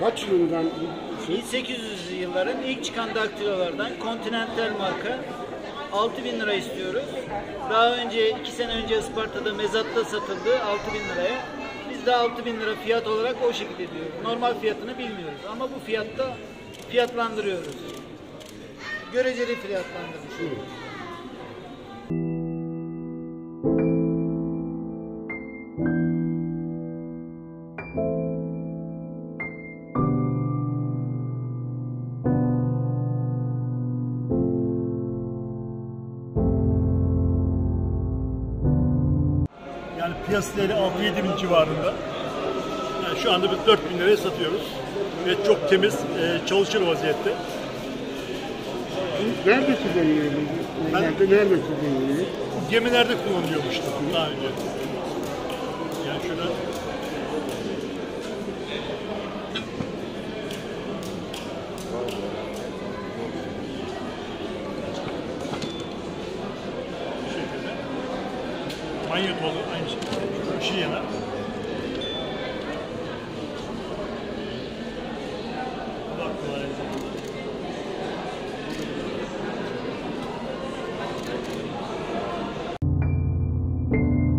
Kaç yılından şey? 1800 yılların ilk çıkan daktilolardan Continental marka 6000 lira istiyoruz. Daha önce 2 sene önce Isparta'da mezatta satıldı 6000 liraya. Biz de 6000 lira fiyat olarak o şekilde diyoruz. Normal fiyatını bilmiyoruz ama bu fiyatta fiyatlandırıyoruz. Göreceli fiyatlandırmış. Yani piyasa değeri 6-7 bin civarında. Yani şu anda biz 4 bin liraya satıyoruz. Ve çok temiz, e, çalışır vaziyette. Nerede kullanılıyor bu? Normalde nerede kullanılıyor? Gemilerde kullanılıyormuştu daha önce. Yani şurada Espanha todo em China. thank